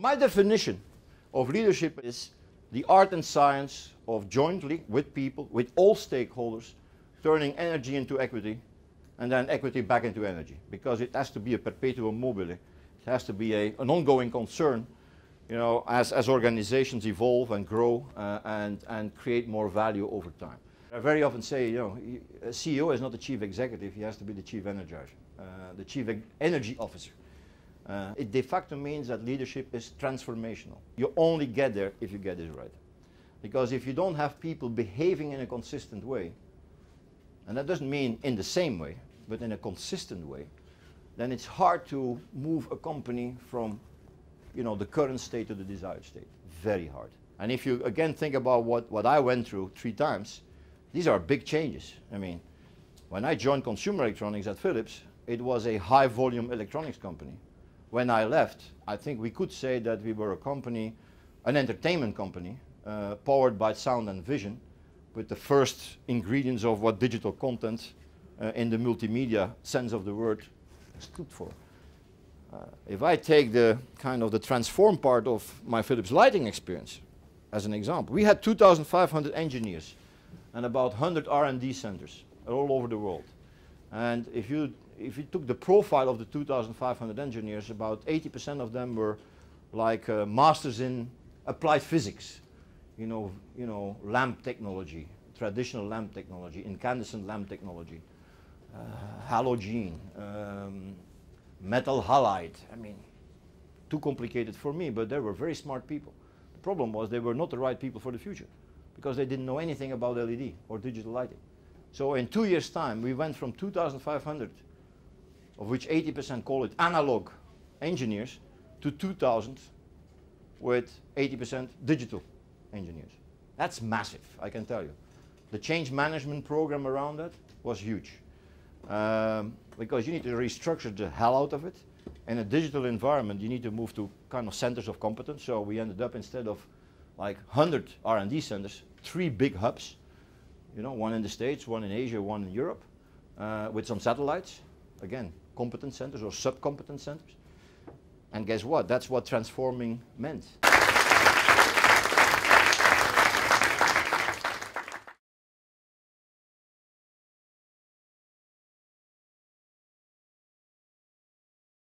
My definition of leadership is the art and science of jointly with people, with all stakeholders, turning energy into equity and then equity back into energy. Because it has to be a perpetuum mobile. It has to be a, an ongoing concern you know, as, as organizations evolve and grow uh, and, and create more value over time. I very often say, you know, a CEO is not the chief executive, he has to be the chief energizer, uh, the chief energy officer. Uh, it de facto means that leadership is transformational. You only get there if you get it right. Because if you don't have people behaving in a consistent way, and that doesn't mean in the same way, but in a consistent way, then it's hard to move a company from you know, the current state to the desired state. Very hard. And if you again think about what, what I went through three times, these are big changes. I mean, when I joined consumer electronics at Philips, it was a high volume electronics company. When I left, I think we could say that we were a company, an entertainment company, uh, powered by sound and vision, with the first ingredients of what digital content uh, in the multimedia sense of the word stood for. Uh, if I take the kind of the transform part of my Philips lighting experience as an example, we had 2,500 engineers and about 100 R&D centers all over the world. And if you, if you took the profile of the 2,500 engineers, about 80% of them were like uh, masters in applied physics, you know, you know, lamp technology, traditional lamp technology, incandescent lamp technology, uh, halogen, um, metal halide. I mean, too complicated for me, but they were very smart people. The problem was they were not the right people for the future because they didn't know anything about LED or digital lighting. So in two years' time, we went from 2,500, of which 80% call it analog engineers, to 2,000 with 80% digital engineers. That's massive, I can tell you. The change management program around that was huge. Um, because you need to restructure the hell out of it. In a digital environment, you need to move to kind of centers of competence. So we ended up instead of like 100 R&D centers, three big hubs. You know, one in the States, one in Asia, one in Europe, uh, with some satellites. Again, competence centers or sub-competence centers. And guess what? That's what transforming meant.